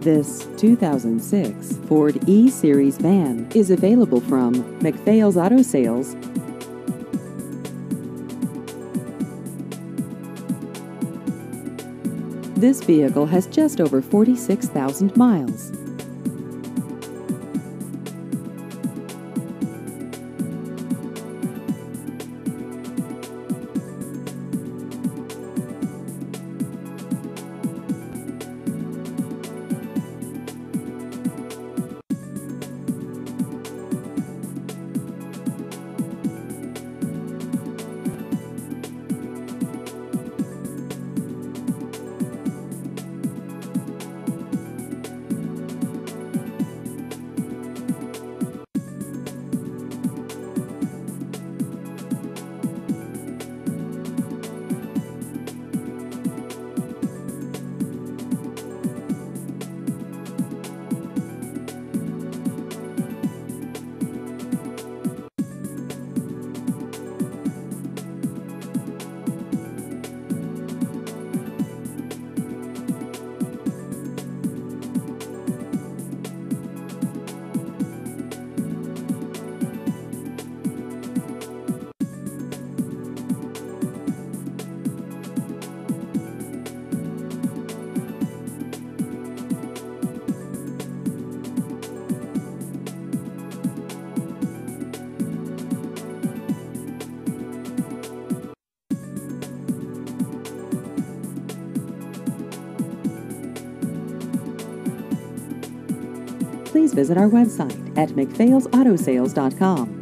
This 2006 Ford E-Series van is available from McPhail's Auto Sales. This vehicle has just over 46,000 miles. Please visit our website at mcphailsautosales.com.